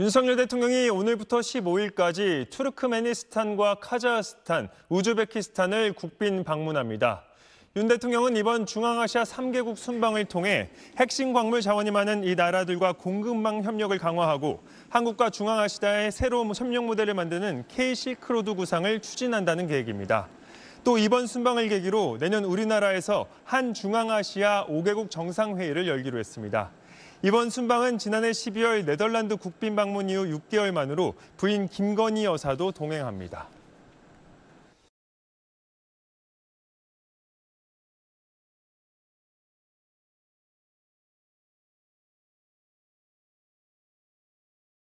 윤석열 대통령이 오늘부터 15일까지 투르크메니스탄과 카자흐스탄, 우즈베키스탄을 국빈 방문합니다. 윤 대통령은 이번 중앙아시아 3개국 순방을 통해 핵심 광물 자원이 많은 이 나라들과 공급망 협력을 강화하고 한국과 중앙아시아의 새로운 협력 모델을 만드는 K-실크로드 구상을 추진한다는 계획입니다. 또 이번 순방을 계기로 내년 우리나라에서 한 중앙아시아 5개국 정상회의를 열기로 했습니다. 이번 순방은 지난해 12월 네덜란드 국빈 방문 이후 6개월 만으로 부인 김건희 여사도 동행합니다.